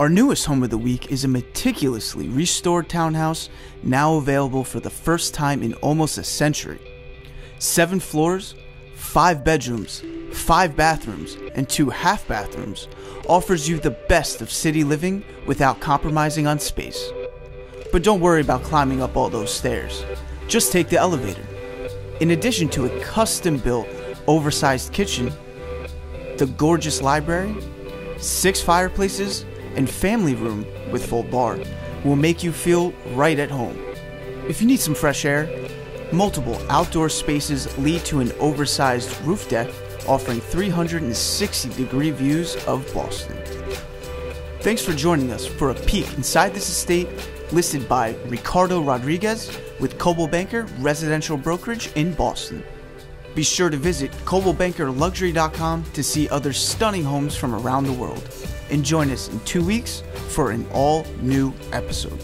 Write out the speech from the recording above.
Our newest home of the week is a meticulously restored townhouse now available for the first time in almost a century. Seven floors, five bedrooms, five bathrooms, and two half bathrooms offers you the best of city living without compromising on space. But don't worry about climbing up all those stairs. Just take the elevator. In addition to a custom built, oversized kitchen, the gorgeous library, six fireplaces, and family room with full bar will make you feel right at home. If you need some fresh air, multiple outdoor spaces lead to an oversized roof deck offering 360 degree views of Boston. Thanks for joining us for a peek inside this estate listed by Ricardo Rodriguez with Coldwell Banker Residential Brokerage in Boston. Be sure to visit coldwellbankerluxury.com to see other stunning homes from around the world. And join us in two weeks for an all new episode.